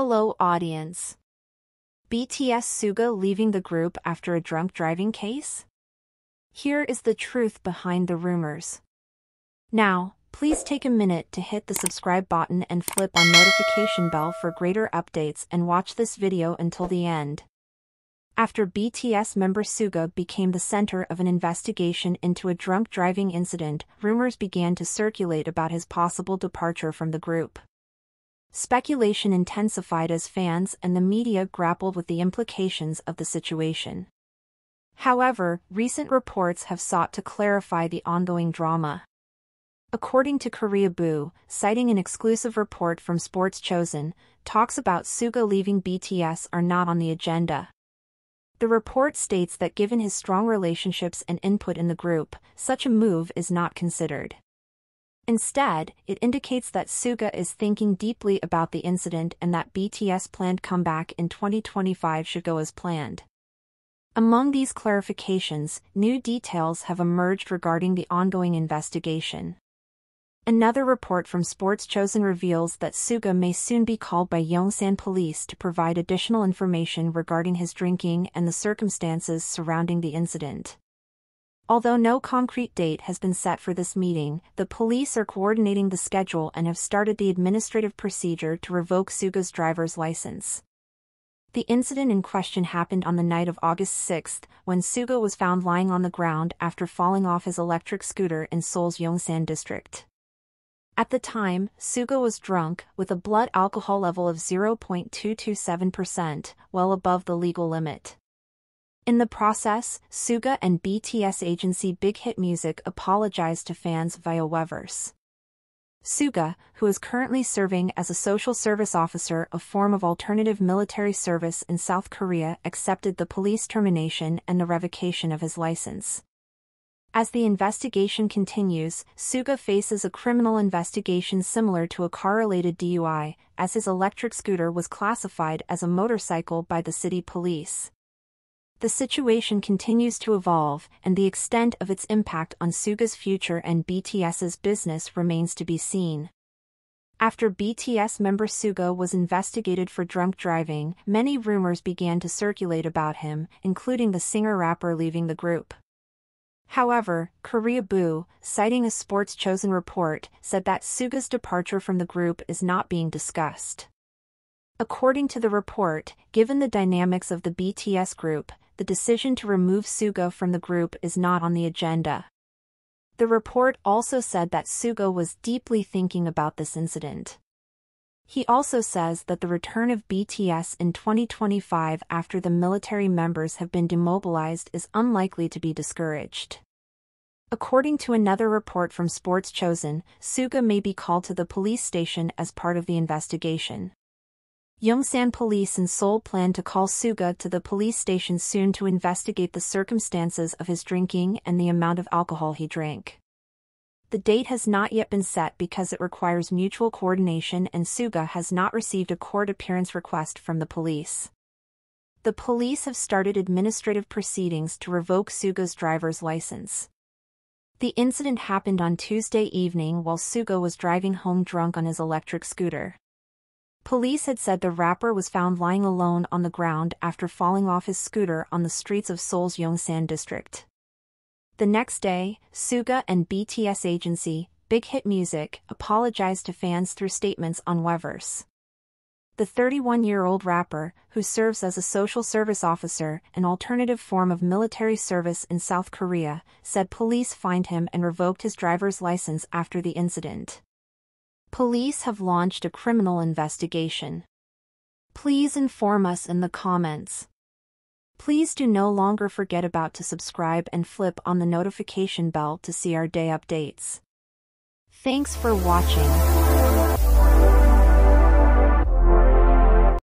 Hello audience. BTS Suga leaving the group after a drunk driving case? Here is the truth behind the rumors. Now, please take a minute to hit the subscribe button and flip on notification bell for greater updates and watch this video until the end. After BTS member Suga became the center of an investigation into a drunk driving incident, rumors began to circulate about his possible departure from the group. Speculation intensified as fans and the media grappled with the implications of the situation. However, recent reports have sought to clarify the ongoing drama. According to Koreaboo, citing an exclusive report from Sports Chosun, talks about Suga leaving BTS are not on the agenda. The report states that given his strong relationships and input in the group, such a move is not considered. Instead, it indicates that Suga is thinking deeply about the incident and that BTS planned comeback in 2025 should go as planned. Among these clarifications, new details have emerged regarding the ongoing investigation. Another report from Sports Chosun reveals that Suga may soon be called by Yongsan police to provide additional information regarding his drinking and the circumstances surrounding the incident. Although no concrete date has been set for this meeting, the police are coordinating the schedule and have started the administrative procedure to revoke Suga's driver's license. The incident in question happened on the night of August 6 when Suga was found lying on the ground after falling off his electric scooter in Seoul's Yongsan district. At the time, Suga was drunk, with a blood alcohol level of 0.227%, well above the legal limit. In the process, Suga and BTS agency Big Hit Music apologized to fans via Weverse. Suga, who is currently serving as a social service officer, a form of alternative military service in South Korea, accepted the police termination and the revocation of his license. As the investigation continues, Suga faces a criminal investigation similar to a car-related DUI, as his electric scooter was classified as a motorcycle by the city police. The situation continues to evolve, and the extent of its impact on Suga's future and BTS's business remains to be seen. After BTS member Suga was investigated for drunk driving, many rumors began to circulate about him, including the singer-rapper leaving the group. However, Koreaboo, citing a Sports Chosun report, said that Suga's departure from the group is not being discussed. According to the report, given the dynamics of the BTS group, the decision to remove Suga from the group is not on the agenda. The report also said that Suga was deeply thinking about this incident. He also says that the return of BTS in 2025 after the military members have been demobilized is unlikely to be discouraged. According to another report from Sports Chosun, Suga may be called to the police station as part of the investigation. Yongsan police in Seoul plan to call Suga to the police station soon to investigate the circumstances of his drinking and the amount of alcohol he drank. The date has not yet been set because it requires mutual coordination and Suga has not received a court appearance request from the police. The police have started administrative proceedings to revoke Suga's driver's license. The incident happened on Tuesday evening while Suga was driving home drunk on his electric scooter. Police had said the rapper was found lying alone on the ground after falling off his scooter on the streets of Seoul's Yongsan district. The next day, Suga and BTS agency, Big Hit Music, apologized to fans through statements on Weverse. The 31-year-old rapper, who serves as a social service officer, an alternative form of military service in South Korea, said police fined him and revoked his driver's license after the incident. Police have launched a criminal investigation. Please inform us in the comments. Please do no longer forget about to subscribe and flip on the notification bell to see our day updates. Thanks for watching.